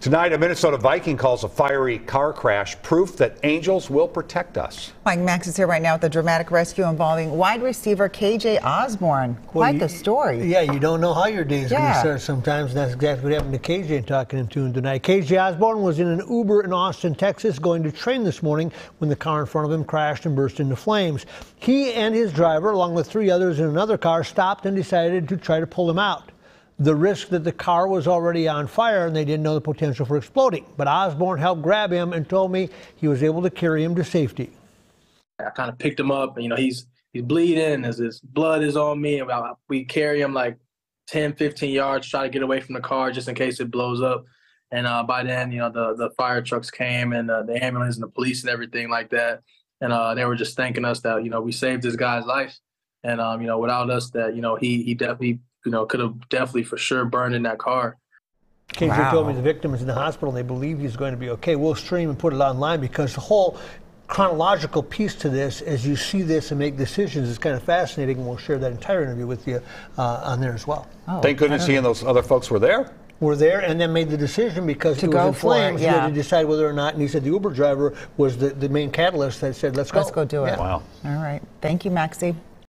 Tonight, a Minnesota Viking calls a fiery car crash proof that angels will protect us. Mike Max is here right now with a dramatic rescue involving wide receiver KJ Osborn. Quite Well, you- the story. Yeah, you don't know how your day is going to start sometimes, and that's exactly what happened to KJ talking to him tonight. KJ Osborn was in an Uber in Austin, Texas, going to train this morning when the car in front of him crashed and burst into flames. He and his driver, along with three others in another car, stopped and decided to try to pull him out. The risk that the car was already on fire and they didn't know the potential for exploding. But Osborn helped grab him and told me he was able to carry him to safety. I kind of picked him up. You know, he's he's bleeding. His, his blood is on me. And we carry him like 10, 15 yards, try to get away from the car just in case it blows up. And uh, by then, you know, the the fire trucks came and uh, the ambulance and the police and everything like that. And uh, they were just thanking us that you know we saved this guy's life. And um, you know, without us, that you know he he definitely you know could have definitely for sure burned in that car. KJ Wow. told me the victim is in the hospital and they believe he's going to be okay. We'll stream and put it online because the whole chronological piece to this, as you see this and make decisions, is kind of fascinating. And we'll share that entire interview with you uh, on there as well. Oh, Thank goodness he and those other folks were there. We're there and then made the decision because To it was go in for it, flames. You had to decide whether or not. And he said the Uber driver was the, the main catalyst that said, let's go. Let's go do it. Yeah. Wow. All right. Thank you, Maxie.